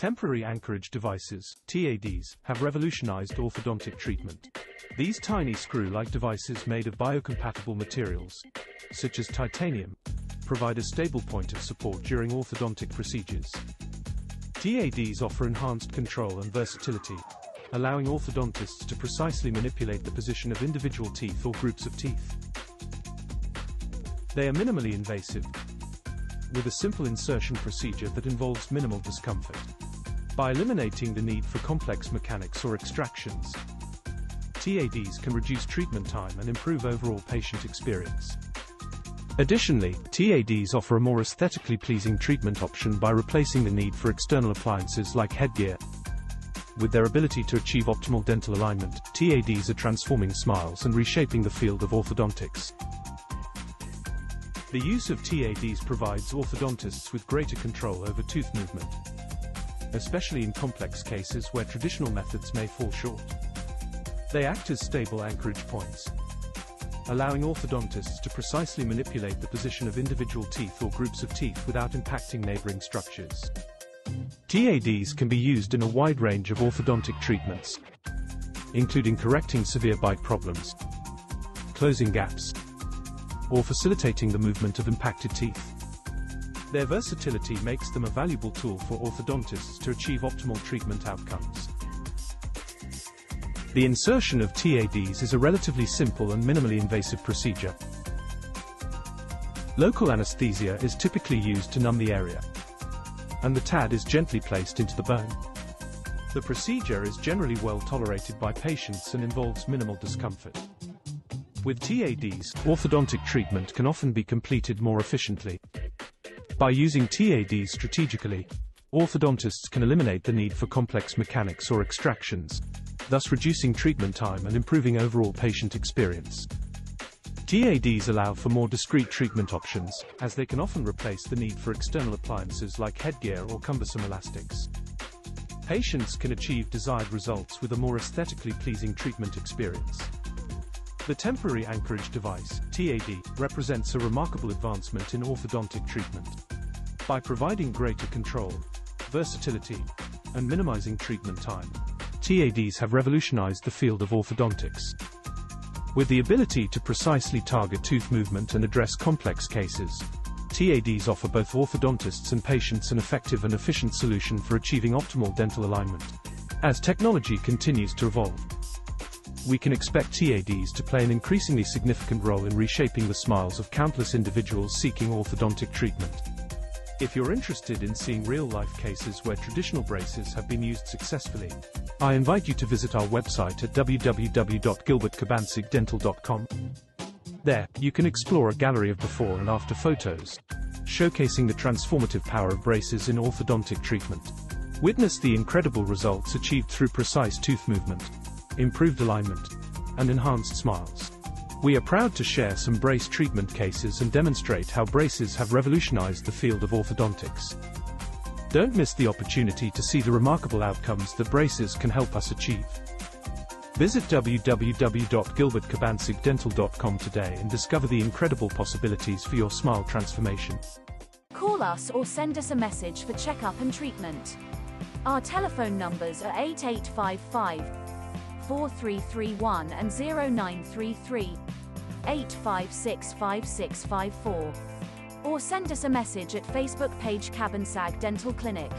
Temporary anchorage devices, TADs, have revolutionized orthodontic treatment. These tiny screw-like devices made of biocompatible materials, such as titanium, provide a stable point of support during orthodontic procedures. TADs offer enhanced control and versatility, allowing orthodontists to precisely manipulate the position of individual teeth or groups of teeth. They are minimally invasive, with a simple insertion procedure that involves minimal discomfort. By eliminating the need for complex mechanics or extractions, TADs can reduce treatment time and improve overall patient experience. Additionally, TADs offer a more aesthetically pleasing treatment option by replacing the need for external appliances like headgear. With their ability to achieve optimal dental alignment, TADs are transforming smiles and reshaping the field of orthodontics. The use of TADs provides orthodontists with greater control over tooth movement, especially in complex cases where traditional methods may fall short. They act as stable anchorage points, allowing orthodontists to precisely manipulate the position of individual teeth or groups of teeth without impacting neighboring structures. TADs can be used in a wide range of orthodontic treatments, including correcting severe bite problems, closing gaps, or facilitating the movement of impacted teeth. Their versatility makes them a valuable tool for orthodontists to achieve optimal treatment outcomes. The insertion of TADs is a relatively simple and minimally invasive procedure. Local anesthesia is typically used to numb the area, and the TAD is gently placed into the bone. The procedure is generally well tolerated by patients and involves minimal discomfort. With TADs, orthodontic treatment can often be completed more efficiently. By using TADs strategically, orthodontists can eliminate the need for complex mechanics or extractions, thus reducing treatment time and improving overall patient experience. TADs allow for more discreet treatment options, as they can often replace the need for external appliances like headgear or cumbersome elastics. Patients can achieve desired results with a more aesthetically pleasing treatment experience. The temporary anchorage device, TAD, represents a remarkable advancement in orthodontic treatment. By providing greater control, versatility, and minimizing treatment time, TADs have revolutionized the field of orthodontics. With the ability to precisely target tooth movement and address complex cases, TADs offer both orthodontists and patients an effective and efficient solution for achieving optimal dental alignment. As technology continues to evolve, we can expect TADs to play an increasingly significant role in reshaping the smiles of countless individuals seeking orthodontic treatment. If you're interested in seeing real-life cases where traditional braces have been used successfully, I invite you to visit our website at www.gilbertcabansagdental.com. There, you can explore a gallery of before and after photos, showcasing the transformative power of braces in orthodontic treatment. Witness the incredible results achieved through precise tooth movement, improved alignment, and enhanced smiles. We are proud to share some brace treatment cases and demonstrate how braces have revolutionized the field of orthodontics. Don't miss the opportunity to see the remarkable outcomes that braces can help us achieve. Visit www.gilbertcabansagdental.com today and discover the incredible possibilities for your smile transformation. Call us or send us a message for checkup and treatment. Our telephone numbers are 8855 4331 and 0933 856 5654. Or send us a message at Facebook page Cabansag Dental Clinic.